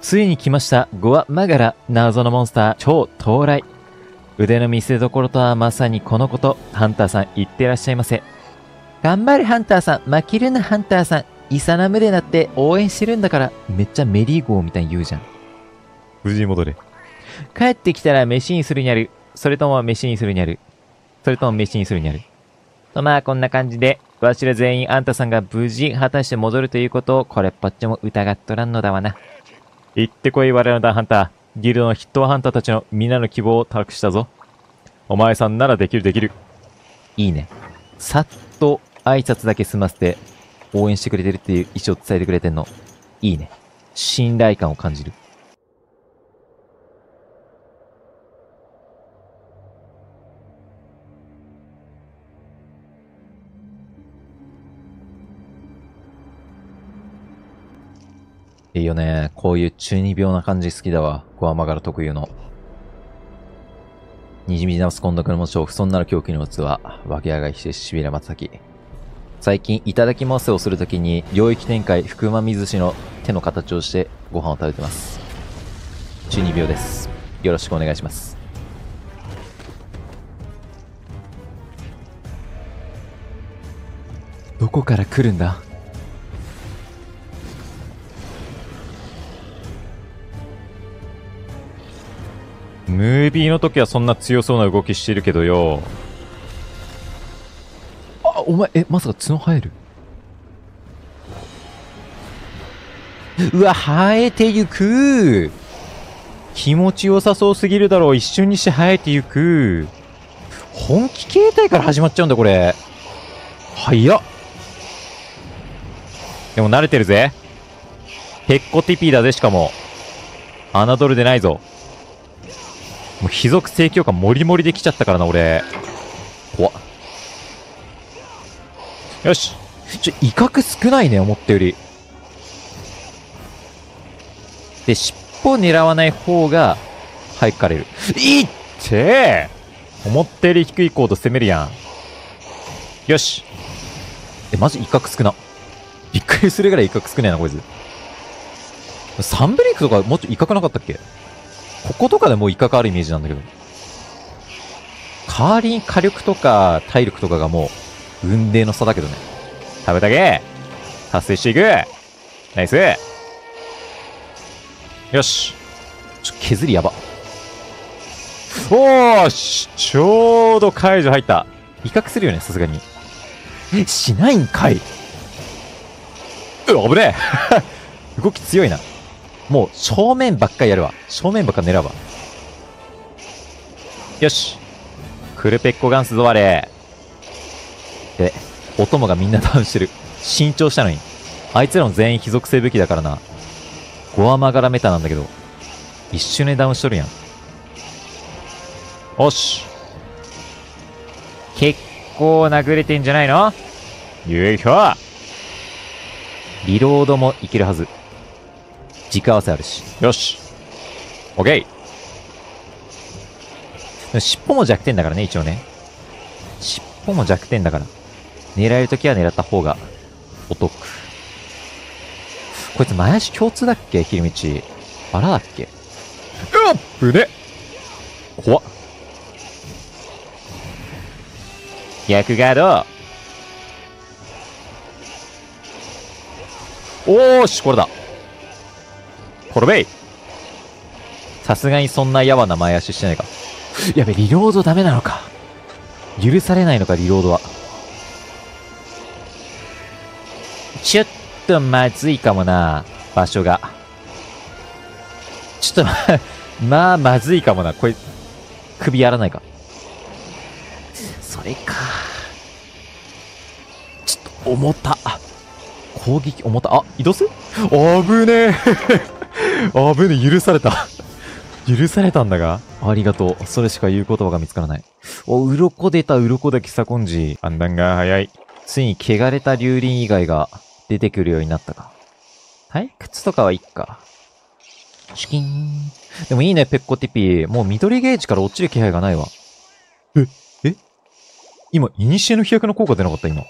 ついに来ました。ゴア・マガラ、謎のモンスター、超到来。腕の見せ所とはまさにこのこと。ハンターさん、言ってらっしゃいませ。頑張れ、ハンターさん。負けるな、ハンターさん。イサナムレナって応援してるんだから。めっちゃメリーゴーみたいに言うじゃん。無事に戻れ。帰ってきたら飯にするにゃる。それとも飯にするにゃる。それとも飯にするにゃる。とまあこんな感じで、わしら全員あんたさんが無事果たして戻るということをこれっぽっちも疑っとらんのだわな。行ってこい我らのダーハンター。ギルドのヒットハンターたちの皆の希望を託したぞ。お前さんならできるできる。いいね。さっと挨拶だけ済ませて応援してくれてるっていう意思を伝えてくれてんの。いいね。信頼感を感じる。いいよね。こういう中二病な感じ好きだわ。ゴアマガラ特有の。にじみ直す今度の持ちを不損なる狂気に持つは、わけあがいしてしびれ松先。最近、いただきますをするときに、領域展開、福間水氏の手の形をしてご飯を食べてます。中二病です。よろしくお願いします。どこから来るんだ？ムービーの時はそんな強そうな動きしてるけどよ。あ、お前、え、まさか角生える？うわ、生えてゆく気持ちよさそうすぎるだろう。一瞬にして生えてゆく。本気形態から始まっちゃうんだ、これ。早っ。でも慣れてるぜ。ペッコティピーだぜ、しかも。侮るでないぞ。もう貴族正教感モリモリできちゃったからな、俺。怖っ。よし。ちょ、威嚇少ないね、思ったより。で、尻尾狙わない方が、早くかれる。いって思ったより低いコード攻めるやん。よし。え、マジ威嚇少な。びっくりするぐらい威嚇少ねえな、こいつ。サンブレイクとかもっと威嚇なかったっけ？こことかでもう威嚇あるイメージなんだけど。代わりに火力とか体力とかがもう、運命の差だけどね。食べたけ達成していくナイスよし。ちょ、削りやば。おーし、ちょうど解除入った。威嚇するよね、さすがに。え、しないんかいうわ、危ねえ 動き強いな。もう正面ばっかりやるわ。正面ばっか狙うわ。よし。クルペッコガンスゾワレで、お供がみんなダウンしてる。慎重したのに。あいつらも全員非属性武器だからな。ゴアマガラメタなんだけど。一瞬でダウンしとるやん。おし。結構殴れてんじゃないの？よいしょリロードもいけるはず。軸合わせあるし。よし。オッケー。尻尾も弱点だからね、一応ね。尻尾も弱点だから。狙えるときは狙った方がお得。こいつ前足共通だっけ？切り道。バラだっけ？うわっぶね怖っ。逆ガードおーし、これだ。転べいさすがにそんなやわな前足してないか。やべ、リロードダメなのか。許されないのか、リロードは。ちょっとまずいかもな、場所が。ちょっとま、まあ、まずいかもな。これ、首やらないか。それか。ちょっと、重た。攻撃重た。あ、移動する？あぶねえ。あぶねえ、許された。許されたんだがありがとう。それしか言う言葉が見つからない。お、鱗出た、鱗だ、キサコンジ。判断が早い。ついに汚れた竜輪以外が出てくるようになったか。退屈とかはいっか。チキン。でもいいね、ペッコティピー。もう緑ゲージから落ちる気配がないわ。え、え？今、イニシエの飛躍の効果出なかった？今。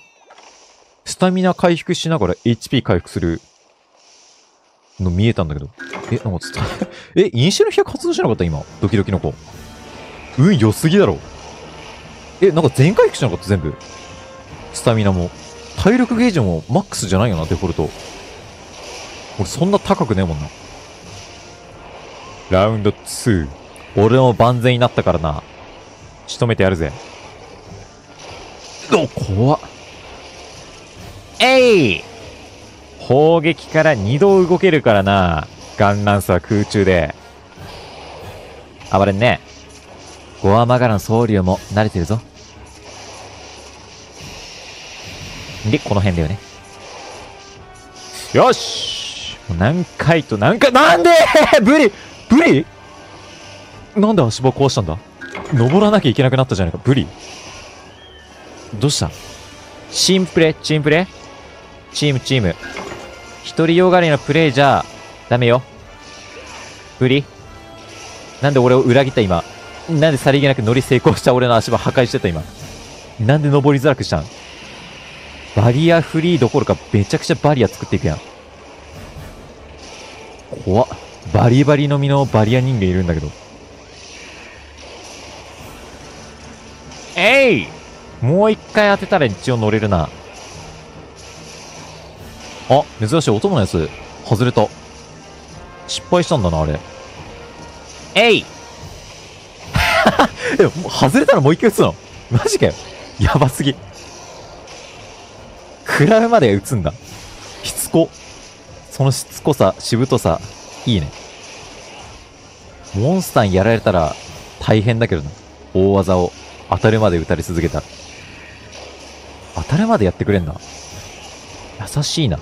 スタミナ回復しながら HP 回復する。の見えたんだけど。え、なんかつった。え、インシェル100発動しなかった？今。ドキドキの子。運良すぎだろ。え、なんか全回復しなかった？全部。スタミナも。体力ゲージもマックスじゃないよな、デフォルト。俺そんな高くねえもんな。ラウンド2。俺も万全になったからな。仕留めてやるぜ。お、怖っ。えい砲撃から二度動けるからな。ガンランスは空中で。暴れんね。ゴアマガラン総流も慣れてるぞ。で、この辺だよね。よしもう何回と何回、なんで ブリブリ？なんで足場壊したんだ？登らなきゃいけなくなったじゃないか。ブリ？どうした？チームプレチームプレ？チームチーム。一人よがりのプレイじゃダメよ。ブリなんで俺を裏切った今？なんでさりげなく乗り成功した俺の足場破壊してた今？なんで登りづらくしたん？バリアフリーどころかめちゃくちゃバリア作っていくやん。怖っ。バリバリの実のバリア人間いるんだけど。えいもう一回当てたら一応乗れるな。あ、珍しい。お供のやつ、外れた。失敗したんだな、あれ。えい え、外れたらもう一回撃つの？マジかよ。やばすぎ。食らうまで撃つんだ。しつこ。そのしつこさ、しぶとさ、いいね。モンスターにやられたら大変だけどな。大技を当たるまで撃たれ続けたら。当たるまでやってくれんな。優しいな。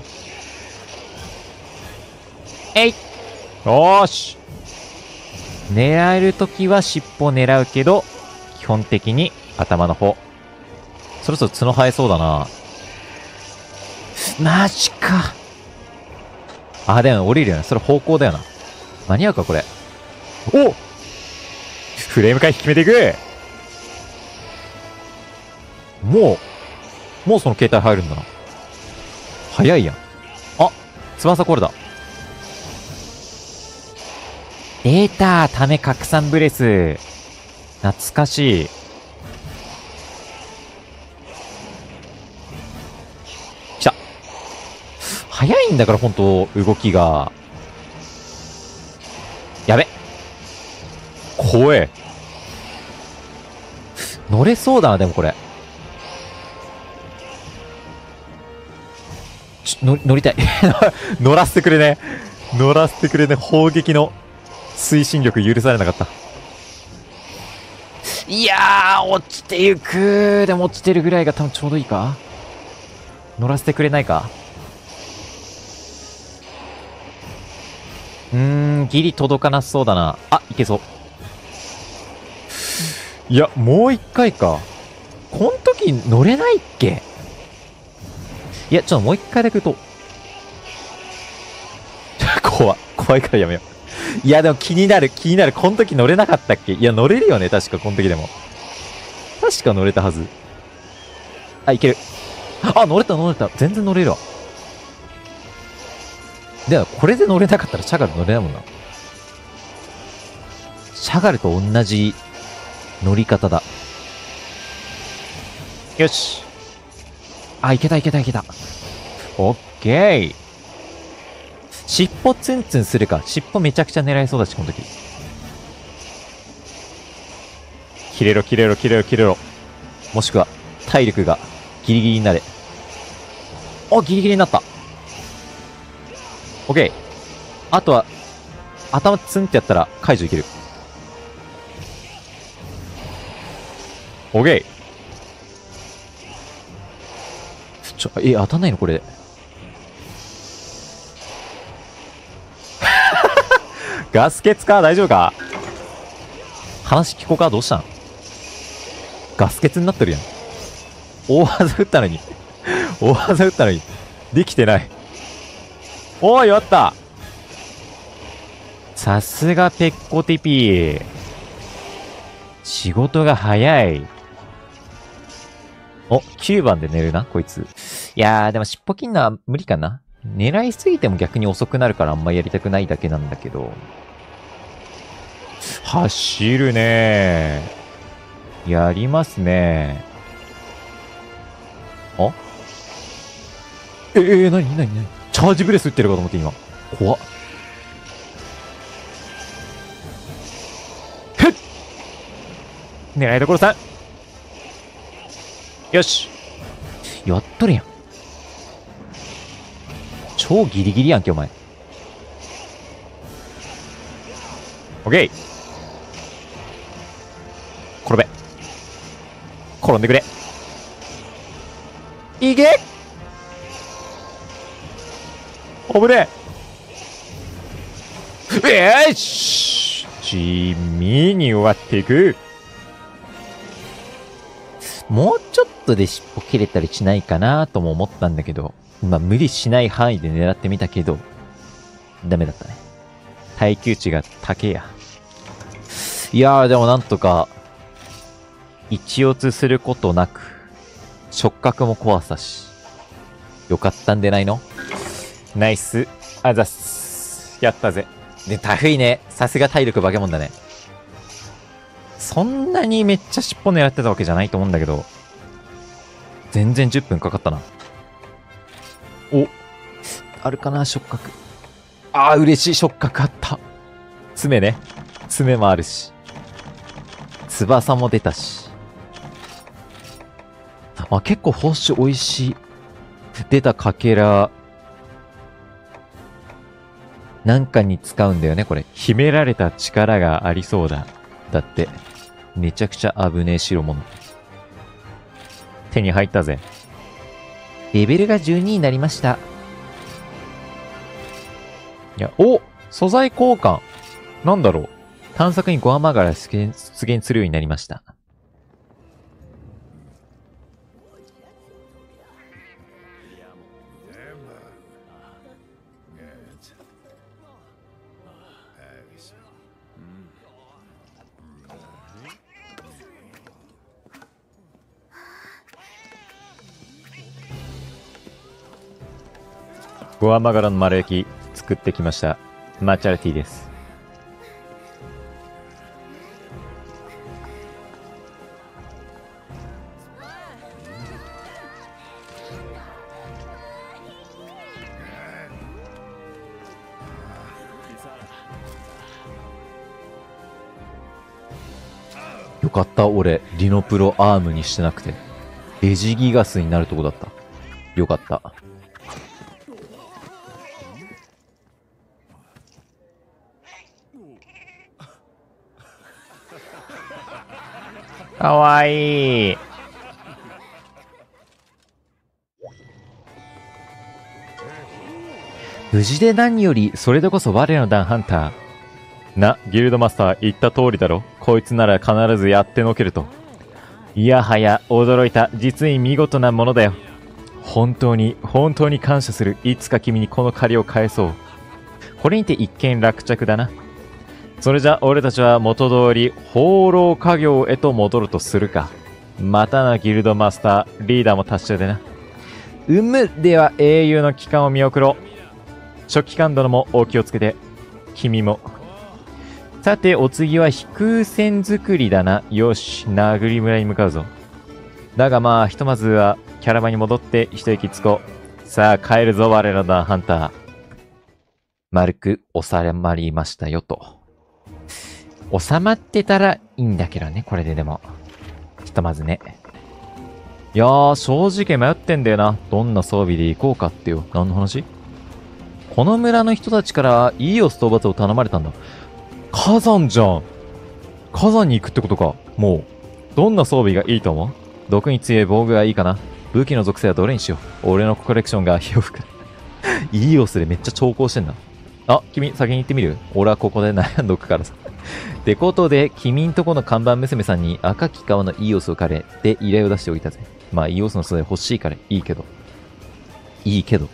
えいよーし狙えるときは尻尾狙うけど、基本的に頭の方。そろそろ角生えそうだな。マジか。あ、でも降りるよね。それ方向だよな。間に合うか、これ。おフレーム回避決めていくもう、もうその携帯入るんだな。早いやん。あ、翼これだ。出たため拡散ブレス。懐かしい。来た。早いんだから、ほんと、動きが。やべ。怖え。乗れそうだな、でもこれ。ちょ、乗乗りたい。乗らせてくれね。乗らせてくれね。砲撃の推進力許されなかった。いやー、落ちてゆくでも落ちてるぐらいが多分ちょうどいいか乗らせてくれないかうーん、ギリ届かなそうだな。あ、いけそう。いや、もう一回か。こん時乗れないっけ？いや、ちょっともう一回だけ言うと。怖怖いからやめよう。いや、でも気になる、気になる。この時乗れなかったっけ？いや、乗れるよね、確か、この時でも。確か乗れたはず。あ、いける。あ、乗れた、乗れた。全然乗れるわ。では、これで乗れなかったらシャガル乗れないもんな。シャガルと同じ乗り方だ。よし。あ、いけたいけたいけた。オッケー。尻尾ツンツンするか。尻尾めちゃくちゃ狙えそうだし、この時。切れろ、切れろ、切れろ、切れろ。もしくは、体力がギリギリになれ。お、ギリギリになった。オッケー。あとは、頭ツンってやったら解除いける。オッケー。ちょ、え、当たんないのこれ。ガス欠か？大丈夫か？話聞こうか？どうしたんガス欠になってるやん。大技打ったのに。大技打ったのに。できてない。おーい、終わったさすがペッコティピー。仕事が早い。お、9番で寝るな、こいつ。いやー、でも尻尾切んのは無理かな。狙いすぎても逆に遅くなるからあんまやりたくないだけなんだけど。走るねやりますねあ？ええー、なになになにチャージブレス打ってるかと思って今。怖っ。ふっ狙いどころさんよしやっとるやん。超ギリギリやんけ、お前。オッケー転べ。転んでくれ。いけ危ねえよし地味に終わっていく。もうちょっとで尻尾切れたりしないかなとも思ったんだけど、まあ無理しない範囲で狙ってみたけど、ダメだったね。耐久値が高えや。いやーでもなんとか、一落することなく、触覚も怖さし、よかったんでないの？ナイス、あざっす。やったぜ。で、タフいね。さすが体力化け物だね。そんなにめっちゃ尻尾狙ってたわけじゃないと思うんだけど、全然10分かかったな。お、あるかな、触覚。ああ、嬉しい、触覚あった。爪ね。爪もあるし。翼も出たし。あ、結構報酬美味しい。出たかけら。なんかに使うんだよね、これ。秘められた力がありそうだ。だって。めちゃくちゃ危ねえ代物。手に入ったぜ。レベルが12になりました。いや、お素材交換なんだろう探索にゴアマガラ出現するようになりました。ゴアマガラの丸焼き作ってきました。マチャリティです。ノプロアームにしてなくて。ベジギガスになるとこだった。よかった。かわいい。無事で何より、それでこそ我のダンハンター。な、ギルドマスター言った通りだろ。こいつなら必ずやってのけると。いやはや、驚いた。実に見事なものだよ。本当に、本当に感謝する。いつか君にこの借りを返そう。これにて一見落着だな。それじゃ俺たちは元通り放浪家業へと戻るとするか。またなギルドマスター、リーダーも達成でな。うむでは英雄の帰還を見送ろう。初期間殿もお気をつけて。君も。さて、お次は飛空船作りだな。よし、殴り村に向かうぞ。だがまあ、ひとまずはキャラバに戻って一息つこう。さあ、帰るぞ、我らのハンター。丸く収まりましたよと。収まってたらいいんだけどね、これででも。ひとまずね。いやー、正直迷ってんだよな。どんな装備で行こうかってよ。何の話？この村の人たちからイーオス討伐を頼まれたんだ。火山じゃん。火山に行くってことか。もう。どんな装備がいいと思う？毒に強い防具がいいかな？武器の属性はどれにしよう？俺のコレクションが広く。イーオスでめっちゃ調校してんだ。あ、君先に行ってみる？俺はここで悩んどくからさ。ってことで、君んとこの看板娘さんに赤き川のイオスを借れて依頼を出しておいたぜ。まあ、イオスの素材欲しいからいいけど。いいけど。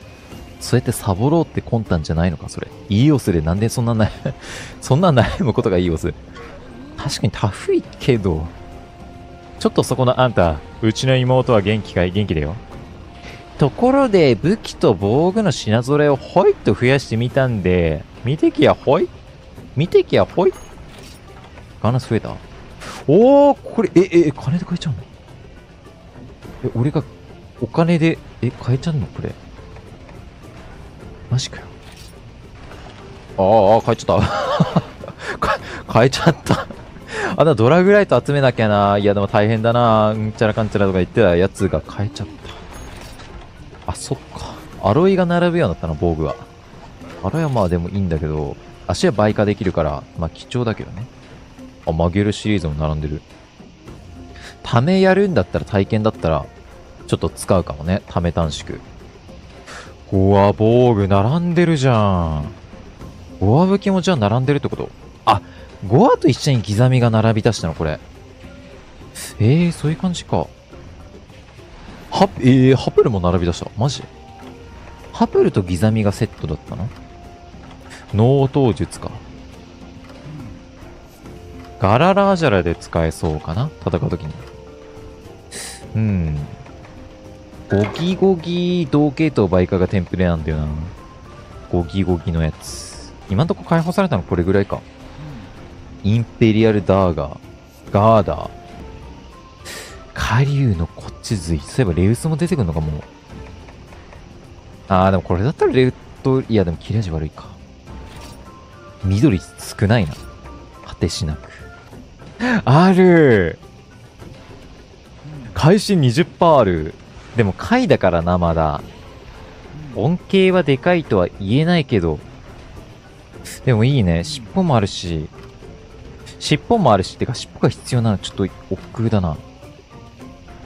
そうやってサボろうって魂胆じゃないのか、それ。イオスでなんでそんなな そんな悩むことがイオス。確かにタフいけど。ちょっとそこのあんた、うちの妹は元気かい？元気だよ。ところで、武器と防具の品揃えをほいっと増やしてみたんで、見てきやほい見てきやほいガナス増えたおー、これ、え、え、金で買えちゃうの？え、俺が、お金で、え、買えちゃうの？これ。マジかよ。ああ、買えちゃった。買えちゃった。あだ、ドラグライト集めなきゃな。いや、でも大変だな。うんちゃらかんちゃらとか言ってたやつが買えちゃった。あ、そっか。アロイが並ぶようになったな、防具は。アロイはまあでもいいんだけど、足は倍化できるから、まあ貴重だけどね。あ、曲げるシリーズも並んでる。ためやるんだったら体験だったら、ちょっと使うかもね。ため短縮。うわ、防具並んでるじゃん。ゴア武器もじゃあ並んでるってこと？あ、ゴアと一緒に刻みが並び出したのこれ。えー、そういう感じか。ハえー、ハプルも並び出した。マジ？ハプルとギザミがセットだったの？納刀術か。ガララージャラで使えそうかな？戦うときに。うん。ゴギゴギ同系統倍化がテンプレなんだよな。ゴギゴギのやつ。今んとこ解放されたのこれぐらいか。インペリアルダーガー、ガーダー。カリュウのこっち髄。そういえばレウスも出てくるのかもう。あー、でもこれだったらレウと、いやでも切れ味悪いか。緑少ないな。果てしなく。ある会心20%ある。でも貝だからな、まだ。恩恵はでかいとは言えないけど。でもいいね。尻尾もあるし。尻尾もあるし。てか尻尾が必要なのちょっと億劫だな。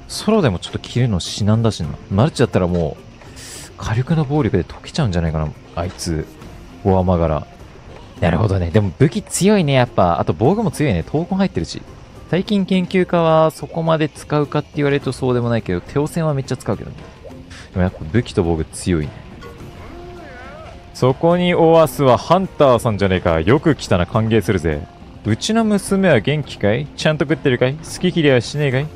ソロでもちょっと切るの至難だしな。マルチだったらもう、火力の暴力で溶けちゃうんじゃないかな。あいつ。ゴアマガラ。なるほどね。でも武器強いね、やっぱ。あと防具も強いね。闘魂入ってるし。最近研究家はそこまで使うかって言われるとそうでもないけど、手汚染はめっちゃ使うけどね。でもやっぱ武器と防具強いね。そこにオアスはハンターさんじゃねえか。よく来たな、歓迎するぜ。うちの娘は元気かい？ちゃんと食ってるかい？好き嫌いはしねえかい？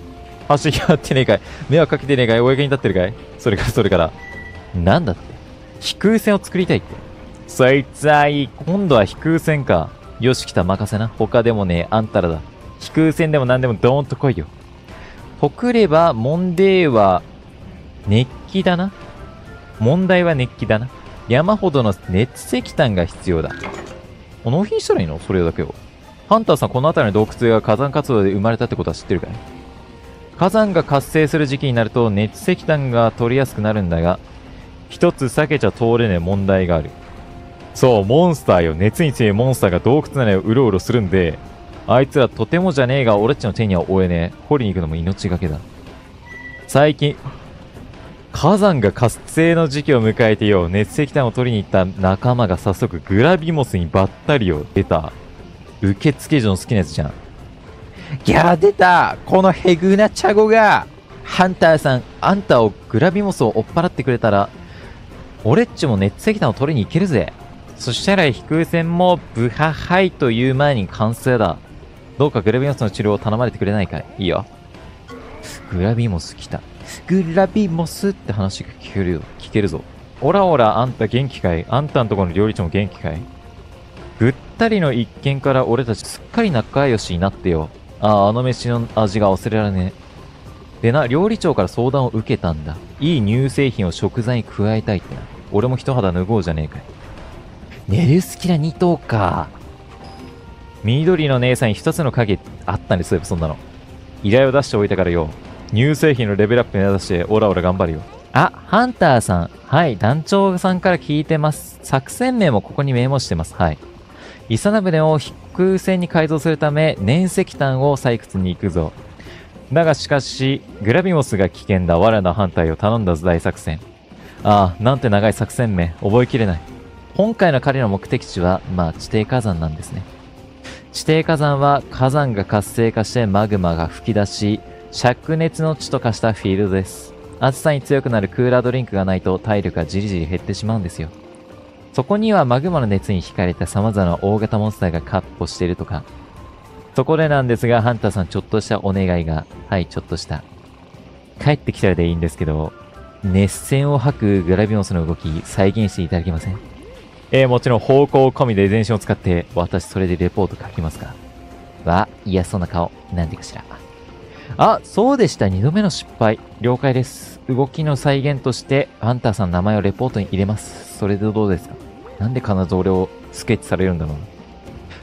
走り合ってねえかい？迷惑かけてねえかい？お役に立ってるかい？それからそれから。なんだって？飛空船を作りたいって。そいつはいい。今度は飛空船か。よし来た任せな。他でもねえ、あんたらだ。飛空船でも何でもドーンと来いよ。告れば、問題は、熱気だな。問題は熱気だな。山ほどの熱石炭が必要だ。納品したらいいの？それだけを。ハンターさん、この辺りの洞窟が火山活動で生まれたってことは知ってるかい？火山が活性する時期になると熱石炭が取りやすくなるんだが、一つ避けちゃ通れねえ問題がある。そう、モンスターよ。熱に強いモンスターが洞窟内をうろうろするんで、あいつらとてもじゃねえが俺っちの手には負えねえ。掘りに行くのも命がけだ。最近、火山が活性の時期を迎えてよ、熱石炭を取りに行った仲間が早速グラビモスにばったりを出た。受付所の好きなやつじゃん。ギャー出たこのヘグなチャゴがハンターさん、あんたをグラビモスを追っ払ってくれたら、俺っちも熱石炭を取りに行けるぜ。そしたら飛空船もブハハイという前に完成だ。どうかグラビモスの治療を頼まれてくれないかいいいよ。グラビモス来た。グラビモスって話が聞けるよ。聞けるぞ。オラオラあんた元気かい？あんたんとこの料理長も元気かい？ぐったりの一見から俺たちすっかり仲良しになってよ。ああ、あの飯の味が忘れられねえ。でな、料理長から相談を受けたんだ。いい乳製品を食材に加えたいってな。俺も一肌脱ごうじゃねえかい。ネルスキラ2頭か。緑の姉さん一つの影あったんですよ、そんなの。依頼を出しておいたからよ。乳製品のレベルアップ目指して、オラオラ頑張るよ。あ、ハンターさん。はい、団長さんから聞いてます。作戦名もここにメモしてます。はい。イサナ船を飛空船に改造するため、燃石炭を採掘に行くぞ。だがしかし、グラビモスが危険だ。我らの反対を頼んだぞ、大作戦。ああ、なんて長い作戦名。覚えきれない。今回の彼の目的地は、まあ、地底火山なんですね。地底火山は火山が活性化してマグマが噴き出し、灼熱の地と化したフィールドです。暑さに強くなるクーラードリンクがないと体力がじりじり減ってしまうんですよ。そこにはマグマの熱に惹かれた様々な大型モンスターがカッ歩しているとか。そこでなんですが、ハンターさんちょっとしたお願いが。はい、ちょっとした。帰ってきたらでいいんですけど、熱線を吐くグラビモスの動き再現していただけません？えー、もちろん方向込みで全身を使って私それでレポート書きますかわ、嫌そうな顔。なんでかしら。あ、そうでした。二度目の失敗。了解です。動きの再現として、ハンターさんの名前をレポートに入れます。それでどうですか？なんで必ず俺をスケッチされるんだろうな。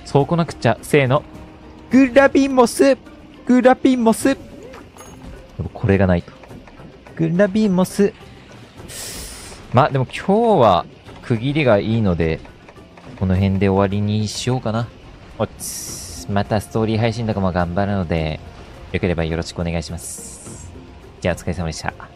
そうこなくちゃ、せーの。グラビモスグラビモスでもこれがないと。グラビモス。ま、でも今日は区切りがいいので、この辺で終わりにしようかな。おつ。またストーリー配信とかも頑張るので、よければよろしくお願いします。じゃあお疲れ様でした。